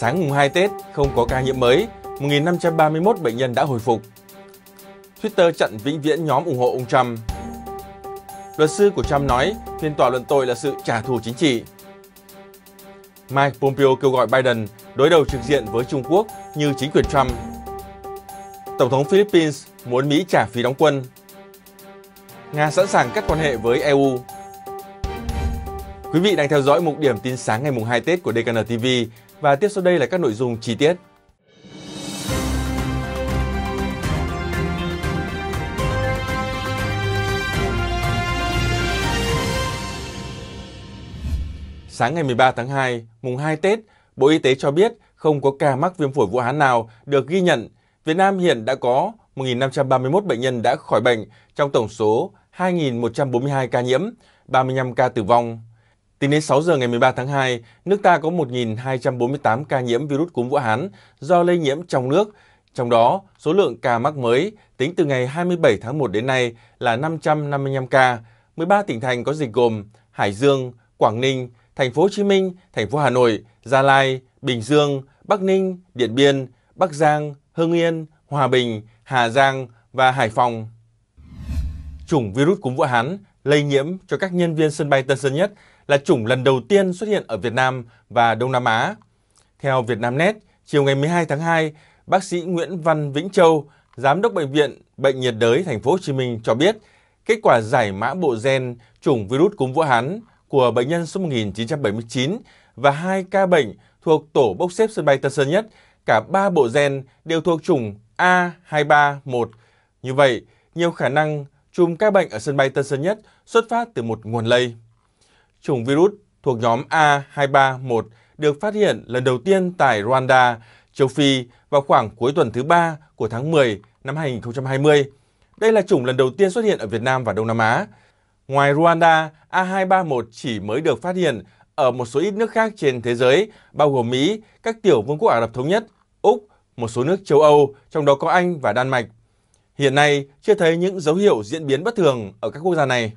Sáng mùng 2 Tết không có ca nhiễm mới, 1.531 bệnh nhân đã hồi phục. Twitter chặn vĩnh viễn nhóm ủng hộ ông Trump. Luật sư của Trump nói phiên tòa luận tội là sự trả thù chính trị. Mike Pompeo kêu gọi Biden đối đầu trực diện với Trung Quốc như chính quyền Trump. Tổng thống Philippines muốn Mỹ trả phí đóng quân. Nga sẵn sàng cắt quan hệ với EU. Quý vị đang theo dõi mục điểm tin sáng ngày mùng 2 Tết của DKN TV và tiếp sau đây là các nội dung chi tiết. Sáng ngày 13 tháng 2, mùng 2 Tết, Bộ Y tế cho biết không có ca mắc viêm phổi Vũ Hán nào được ghi nhận. Việt Nam hiện đã có 1.531 bệnh nhân đã khỏi bệnh trong tổng số 2.142 ca nhiễm, 35 ca tử vong. Tính đến 6 giờ ngày 13 tháng 2, nước ta có 1.248 ca nhiễm virus cúm Vũ Hán do lây nhiễm trong nước. Trong đó, số lượng ca mắc mới tính từ ngày 27 tháng 1 đến nay là 555 ca. 13 tỉnh thành có dịch gồm Hải Dương, Quảng Ninh, Thành phố Hồ Chí Minh, Thành phố Hà Nội, Gia Lai, Bình Dương, Bắc Ninh, Điện Biên, Bắc Giang, Hưng Yên, Hòa Bình, Hà Giang và Hải Phòng. Chủng virus cúm Vũ Hán lây nhiễm cho các nhân viên sân bay Tân Sơn Nhất là chủng lần đầu tiên xuất hiện ở Việt Nam và Đông Nam Á. Theo Vietnamnet, chiều ngày 12 tháng 2, bác sĩ Nguyễn Văn Vĩnh Châu, giám đốc bệnh viện Bệnh nhiệt đới Thành phố Hồ Chí Minh cho biết, kết quả giải mã bộ gen chủng virus cúm Vũ Hán của bệnh nhân số 1979 và hai ca bệnh thuộc tổ bốc xếp sân bay Tân Sơn Nhất, cả ba bộ gen đều thuộc chủng A231. Như vậy, nhiều khả năng chùm ca bệnh ở sân bay Tân Sơn Nhất xuất phát từ một nguồn lây. Chủng virus thuộc nhóm A231 được phát hiện lần đầu tiên tại Rwanda, châu Phi vào khoảng cuối tuần thứ ba của tháng 10 năm 2020. Đây là chủng lần đầu tiên xuất hiện ở Việt Nam và Đông Nam Á. Ngoài Rwanda, A231 chỉ mới được phát hiện ở một số ít nước khác trên thế giới, bao gồm Mỹ, các tiểu vương quốc Ả Rập Thống Nhất, Úc, một số nước châu Âu, trong đó có Anh và Đan Mạch. Hiện nay, chưa thấy những dấu hiệu diễn biến bất thường ở các quốc gia này.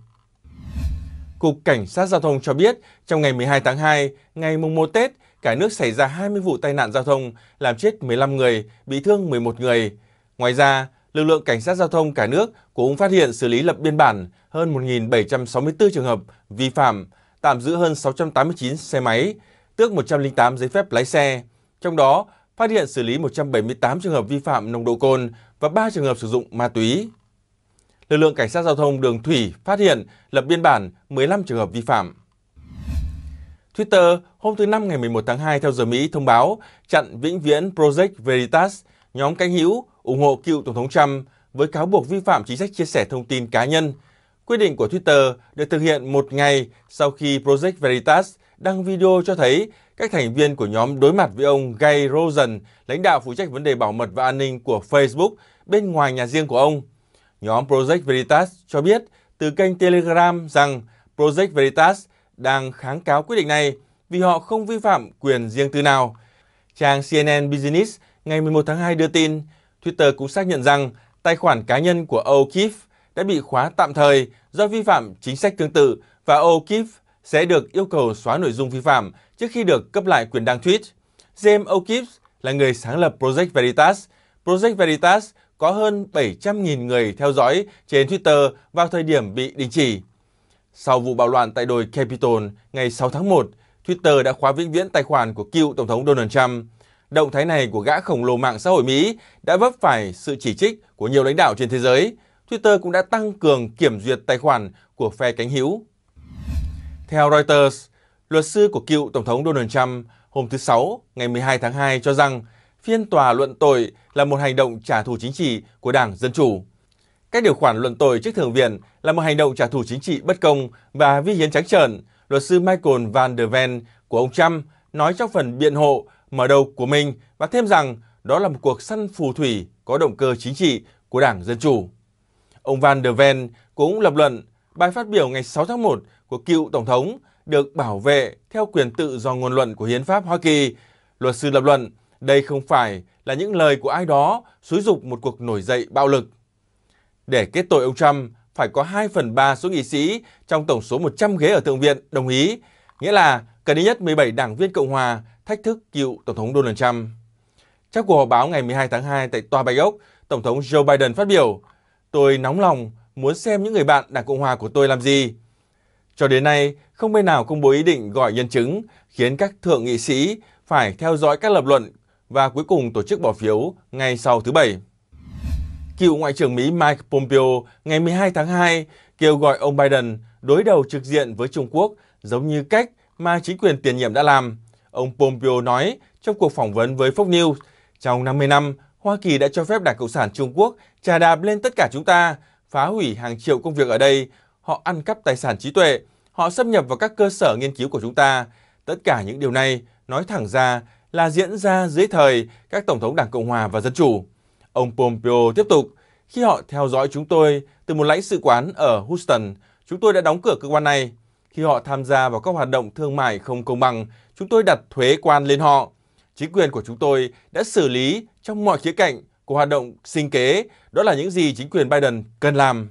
Cục Cảnh sát Giao thông cho biết, trong ngày 12 tháng 2, ngày mùng 1 Tết, cả nước xảy ra 20 vụ tai nạn giao thông, làm chết 15 người, bị thương 11 người. Ngoài ra, lực lượng Cảnh sát Giao thông cả nước cũng phát hiện xử lý lập biên bản hơn 1.764 trường hợp vi phạm, tạm giữ hơn 689 xe máy, tước 108 giấy phép lái xe. Trong đó, phát hiện xử lý 178 trường hợp vi phạm nồng độ cồn và 3 trường hợp sử dụng ma túy. Lực lượng Cảnh sát Giao thông đường thủy phát hiện lập biên bản 15 trường hợp vi phạm. Twitter hôm thứ Năm ngày 11 tháng 2 theo giờ Mỹ thông báo chặn vĩnh viễn Project Veritas, nhóm cánh hữu ủng hộ cựu Tổng thống Trump với cáo buộc vi phạm chính sách chia sẻ thông tin cá nhân. Quyết định của Twitter được thực hiện một ngày sau khi Project Veritas đăng video cho thấy các thành viên của nhóm đối mặt với ông Guy Rosen, lãnh đạo phụ trách vấn đề bảo mật và an ninh của Facebook bên ngoài nhà riêng của ông. Nhóm Project Veritas cho biết từ kênh Telegram rằng Project Veritas đang kháng cáo quyết định này vì họ không vi phạm quyền riêng tư nào. Trang CNN Business ngày 11 tháng 2 đưa tin, Twitter cũng xác nhận rằng tài khoản cá nhân của O'Keefe đã bị khóa tạm thời do vi phạm chính sách tương tự và O'Keefe sẽ được yêu cầu xóa nội dung vi phạm trước khi được cấp lại quyền đăng tweet. James O'Keefe là người sáng lập Project Veritas. Project Veritas có hơn 700.000 người theo dõi trên Twitter vào thời điểm bị đình chỉ. Sau vụ bạo loạn tại đồi Capitol ngày 6 tháng 1, Twitter đã khóa vĩnh viễn tài khoản của cựu Tổng thống Donald Trump. Động thái này của gã khổng lồ mạng xã hội Mỹ đã vấp phải sự chỉ trích của nhiều lãnh đạo trên thế giới. Twitter cũng đã tăng cường kiểm duyệt tài khoản của phe cánh hữu. Theo Reuters, luật sư của cựu Tổng thống Donald Trump hôm thứ Sáu, ngày 12 tháng 2 cho rằng phiên tòa luận tội là một hành động trả thù chính trị của Đảng Dân Chủ. Các điều khoản luận tội trước Thượng viện là một hành động trả thù chính trị bất công và vi hiến trắng trợn, luật sư Michael Van der Ven của ông Trump nói trong phần biện hộ mở đầu của mình và thêm rằng đó là một cuộc săn phù thủy có động cơ chính trị của Đảng Dân Chủ. Ông Van der Ven cũng lập luận bài phát biểu ngày 6 tháng 1 của cựu Tổng thống được bảo vệ theo quyền tự do ngôn luận của Hiến pháp Hoa Kỳ. Luật sư lập luận đây không phải là những lời của ai đó xúi dục một cuộc nổi dậy bạo lực. Để kết tội ông Trump, phải có 2 phần 3 số nghị sĩ trong tổng số 100 ghế ở Thượng viện đồng ý, nghĩa là cần ít nhất 17 đảng viên Cộng hòa thách thức cựu Tổng thống Donald Trump. Trong cuộc họp báo ngày 12 tháng 2 tại Tòa Bạch Ốc, Tổng thống Joe Biden phát biểu, Tôi nóng lòng muốn xem những người bạn Đảng Cộng Hòa của tôi làm gì. Cho đến nay, không bên nào công bố ý định gọi nhân chứng, khiến các thượng nghị sĩ phải theo dõi các lập luận và cuối cùng tổ chức bỏ phiếu ngay sau thứ Bảy. Cựu Ngoại trưởng Mỹ Mike Pompeo ngày 12 tháng 2 kêu gọi ông Biden đối đầu trực diện với Trung Quốc giống như cách mà chính quyền tiền nhiệm đã làm. Ông Pompeo nói trong cuộc phỏng vấn với Fox News, trong 50 năm, Hoa Kỳ đã cho phép Đảng Cộng sản Trung Quốc trà đạp lên tất cả chúng ta, phá hủy hàng triệu công việc ở đây. Họ ăn cắp tài sản trí tuệ, họ xâm nhập vào các cơ sở nghiên cứu của chúng ta. Tất cả những điều này, nói thẳng ra, là diễn ra dưới thời các Tổng thống Đảng Cộng Hòa và Dân Chủ. Ông Pompeo tiếp tục, khi họ theo dõi chúng tôi từ một lãnh sự quán ở Houston, chúng tôi đã đóng cửa cơ quan này. Khi họ tham gia vào các hoạt động thương mại không công bằng, chúng tôi đặt thuế quan lên họ. Chính quyền của chúng tôi đã xử lý trong mọi khía cạnh của hoạt động sinh kế, đó là những gì chính quyền Biden cần làm.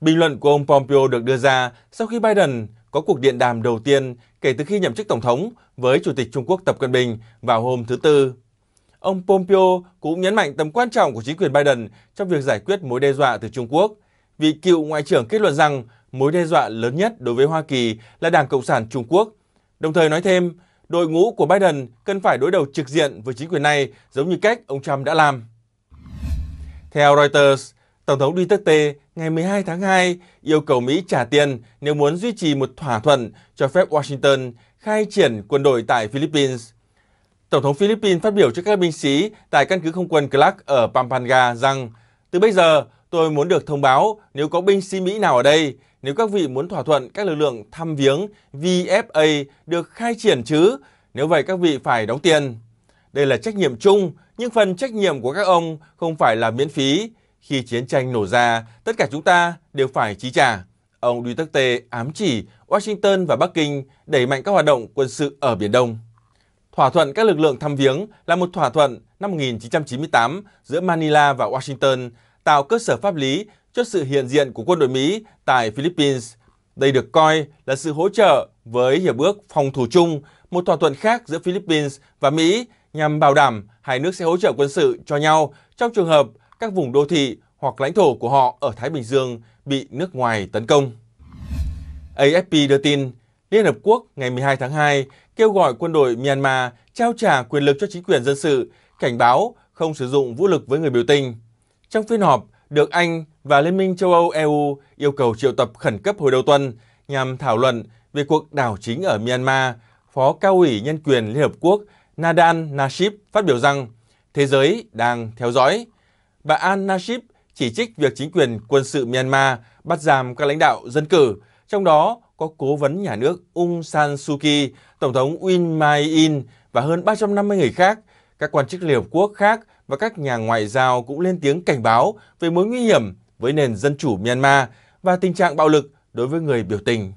Bình luận của ông Pompeo được đưa ra sau khi Biden có cuộc điện đàm đầu tiên kể từ khi nhậm chức Tổng thống với Chủ tịch Trung Quốc Tập Cận Bình vào hôm thứ Tư. Ông Pompeo cũng nhấn mạnh tầm quan trọng của chính quyền Biden trong việc giải quyết mối đe dọa từ Trung Quốc. Vì cựu Ngoại trưởng kết luận rằng mối đe dọa lớn nhất đối với Hoa Kỳ là Đảng Cộng sản Trung Quốc. Đồng thời nói thêm, đội ngũ của Biden cần phải đối đầu trực diện với chính quyền này giống như cách ông Trump đã làm. Theo Reuters, Tổng thống Duterte ngày 12 tháng 2 yêu cầu Mỹ trả tiền nếu muốn duy trì một thỏa thuận cho phép Washington khai triển quân đội tại Philippines. Tổng thống Philippines phát biểu trước các binh sĩ tại căn cứ không quân Clark ở Pampanga rằng từ bây giờ tôi muốn được thông báo nếu có binh sĩ Mỹ nào ở đây, nếu các vị muốn thỏa thuận các lực lượng thăm viếng VFA được khai triển chứ, nếu vậy các vị phải đóng tiền. Đây là trách nhiệm chung, nhưng phần trách nhiệm của các ông không phải là miễn phí. Khi chiến tranh nổ ra, tất cả chúng ta đều phải chi trả. Ông Duterte ám chỉ Washington và Bắc Kinh đẩy mạnh các hoạt động quân sự ở Biển Đông. Thỏa thuận các lực lượng thăm viếng là một thỏa thuận năm 1998 giữa Manila và Washington tạo cơ sở pháp lý cho sự hiện diện của quân đội Mỹ tại Philippines. Đây được coi là sự hỗ trợ với Hiệp ước Phòng thủ chung, một thỏa thuận khác giữa Philippines và Mỹ nhằm bảo đảm hai nước sẽ hỗ trợ quân sự cho nhau trong trường hợp các vùng đô thị hoặc lãnh thổ của họ ở Thái Bình Dương bị nước ngoài tấn công. AFP đưa tin, Liên Hợp Quốc ngày 12 tháng 2 kêu gọi quân đội Myanmar trao trả quyền lực cho chính quyền dân sự, cảnh báo không sử dụng vũ lực với người biểu tình. Trong phiên họp, được Anh và Liên minh châu Âu EU yêu cầu triệu tập khẩn cấp hồi đầu tuần nhằm thảo luận về cuộc đảo chính ở Myanmar, Phó Cao ủy Nhân quyền Liên Hợp Quốc Nadan Nashib phát biểu rằng thế giới đang theo dõi. Bà An Nashib chỉ trích việc chính quyền quân sự Myanmar bắt giam các lãnh đạo dân cử, trong đó có cố vấn nhà nước Aung San Suu Kyi, Tổng thống Win Myint In và hơn 350 người khác. Các quan chức Liên Hợp Quốc khác và các nhà ngoại giao cũng lên tiếng cảnh báo về mối nguy hiểm với nền dân chủ Myanmar và tình trạng bạo lực đối với người biểu tình.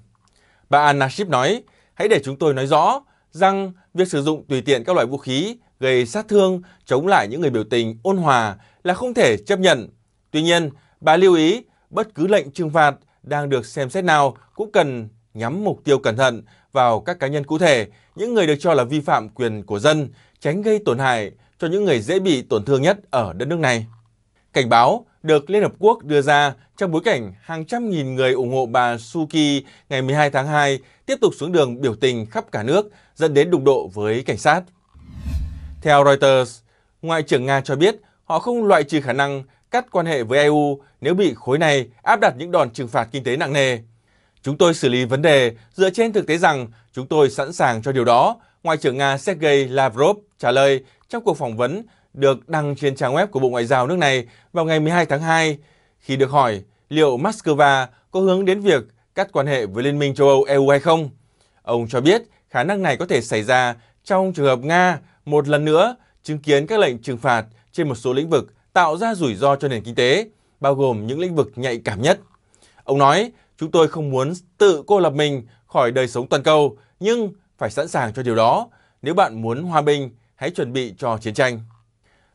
Bà An nói, hãy để chúng tôi nói rõ rằng việc sử dụng tùy tiện các loại vũ khí gây sát thương chống lại những người biểu tình ôn hòa là không thể chấp nhận. Tuy nhiên, bà lưu ý bất cứ lệnh trừng phạt đang được xem xét nào cũng cần nhắm mục tiêu cẩn thận vào các cá nhân cụ thể, những người được cho là vi phạm quyền của dân, tránh gây tổn hại cho những người dễ bị tổn thương nhất ở đất nước này. Cảnh báo được Liên Hợp Quốc đưa ra trong bối cảnh hàng trăm nghìn người ủng hộ bà Suki ngày 12 tháng 2 tiếp tục xuống đường biểu tình khắp cả nước, dẫn đến đụng độ với cảnh sát. Theo Reuters, Ngoại trưởng Nga cho biết họ không loại trừ khả năng cắt quan hệ với EU nếu bị khối này áp đặt những đòn trừng phạt kinh tế nặng nề. Chúng tôi xử lý vấn đề dựa trên thực tế rằng chúng tôi sẵn sàng cho điều đó, Ngoại trưởng Nga Sergei Lavrov trả lời trong cuộc phỏng vấn được đăng trên trang web của Bộ Ngoại giao nước này vào ngày 12 tháng 2 khi được hỏi liệu Moscow có hướng đến việc cắt quan hệ với Liên minh châu Âu EU hay không. Ông cho biết khả năng này có thể xảy ra trong trường hợp Nga một lần nữa chứng kiến các lệnh trừng phạt trên một số lĩnh vực tạo ra rủi ro cho nền kinh tế, bao gồm những lĩnh vực nhạy cảm nhất. Ông nói, chúng tôi không muốn tự cô lập mình khỏi đời sống toàn cầu, nhưng phải sẵn sàng cho điều đó. Nếu bạn muốn hòa bình, hãy chuẩn bị cho chiến tranh.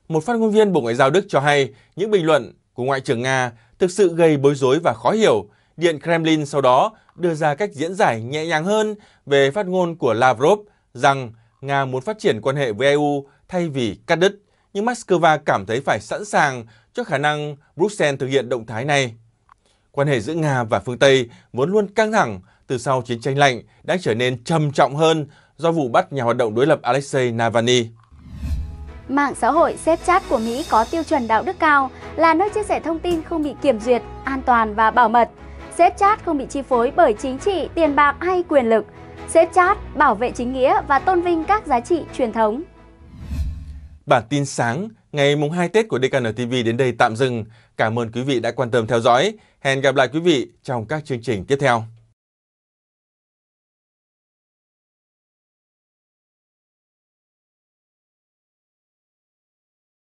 Một phát ngôn viên Bộ Ngoại giao Đức cho hay những bình luận của Ngoại trưởng Nga thực sự gây bối rối và khó hiểu. Điện Kremlin sau đó đưa ra cách diễn giải nhẹ nhàng hơn về phát ngôn của Lavrov rằng Nga muốn phát triển quan hệ với EU thay vì cắt đứt, nhưng Moscow cảm thấy phải sẵn sàng cho khả năng Bruxelles thực hiện động thái này. Quan hệ giữa Nga và phương Tây vốn luôn căng thẳng từ sau chiến tranh lạnh đang trở nên trầm trọng hơn do vụ bắt nhà hoạt động đối lập Alexei Navalny. Mạng xã hội chat của Mỹ có tiêu chuẩn đạo đức cao, là nơi chia sẻ thông tin không bị kiểm duyệt, an toàn và bảo mật. chat không bị chi phối bởi chính trị, tiền bạc hay quyền lực chat bảo vệ chính nghĩa và tôn vinh các giá trị truyền thống. Bản tin sáng, ngày mùng 2 Tết của DKN TV đến đây tạm dừng. Cảm ơn quý vị đã quan tâm theo dõi. Hẹn gặp lại quý vị trong các chương trình tiếp theo.